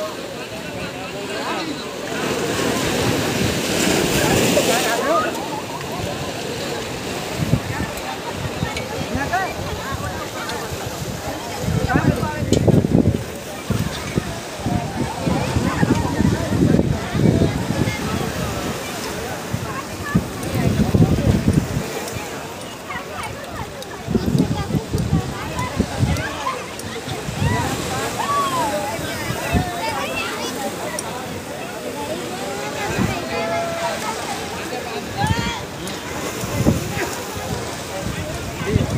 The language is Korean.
아, Yeah.